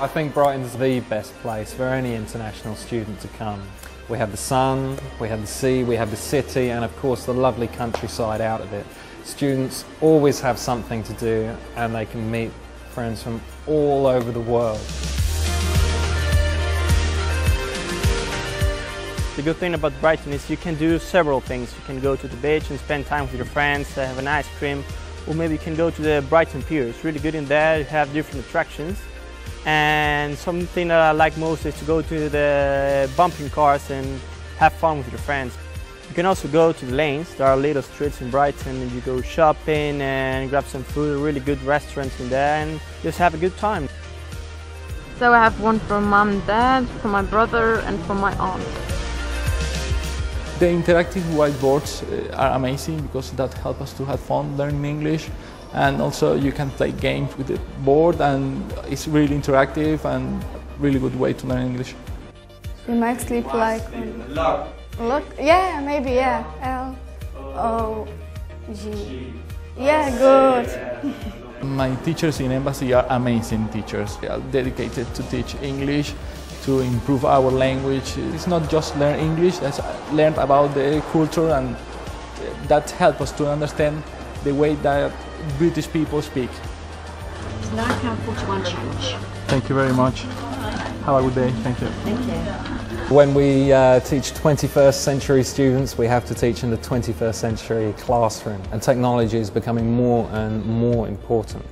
I think Brighton's the best place for any international student to come. We have the sun, we have the sea, we have the city and of course the lovely countryside out of it. Students always have something to do and they can meet friends from all over the world. The good thing about Brighton is you can do several things. You can go to the beach and spend time with your friends, have an ice cream, or maybe you can go to the Brighton Pier. It's really good in there, you have different attractions. And something that I like most is to go to the bumping cars and have fun with your friends. You can also go to the lanes. There are little streets in Brighton and you go shopping and grab some food, really good restaurants in there and just have a good time. So I have one from mom and dad, from my brother and from my aunt. The interactive whiteboards uh, are amazing because that help us to have fun learning English and also you can play games with the board and it's really interactive and really good way to learn English. You might sleep like look. Look, yeah, maybe yeah. L O G. Yeah, good. My teachers in embassy are amazing teachers. They are dedicated to teach English, to improve our language. It's not just learn English, it's learn about the culture and that helps us to understand the way that British people speak. It's now count 41 change. Thank you very much. Have a good day. Thank you. Thank you. When we uh, teach 21st century students, we have to teach in the 21st century classroom, and technology is becoming more and more important.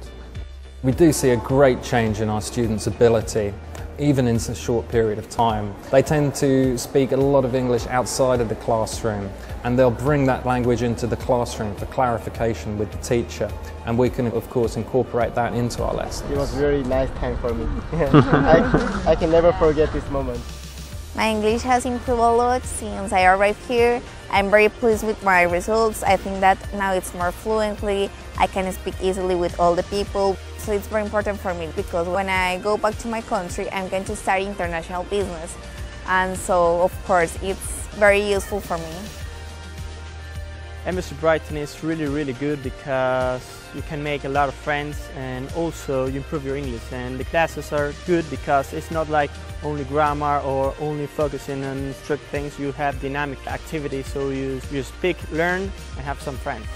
We do see a great change in our students' ability, even in a short period of time. They tend to speak a lot of English outside of the classroom, and they'll bring that language into the classroom for clarification with the teacher, and we can, of course, incorporate that into our lessons. It was a very nice time for me. I, I can never forget this moment. My English has improved a lot since I arrived here. I'm very pleased with my results. I think that now it's more fluently. I can speak easily with all the people. So it's very important for me because when I go back to my country, I'm going to start international business. And so, of course, it's very useful for me. Embassy Brighton is really, really good because you can make a lot of friends and also you improve your English. And the classes are good because it's not like only grammar or only focusing on strict things. You have dynamic activities, so you, you speak, learn, and have some friends.